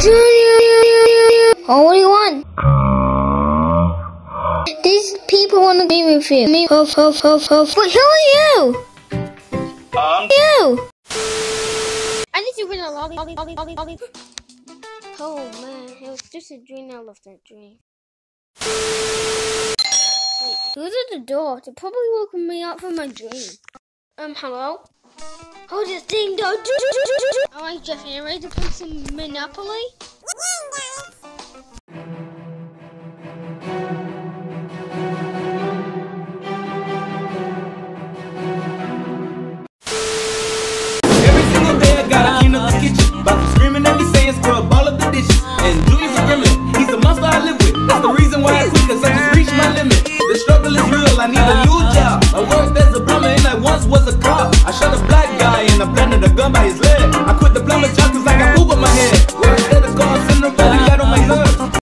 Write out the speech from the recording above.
Junior! Oh, what do you want? These people want to be with you. Me, huff, huff, huff, huff. But who are you? Um, You! To win a lolly, lolly, lolly, lolly, lolly. Oh man, it was just a dream. I love that dream. Who's at the door? They're probably woken me up from my dream. Um, hello? Oh, this ding dong. Alright, Jeff, you ready to play some Monopoly? struggle is real. I need a new job. I worked as a plumber and I once was a cop. I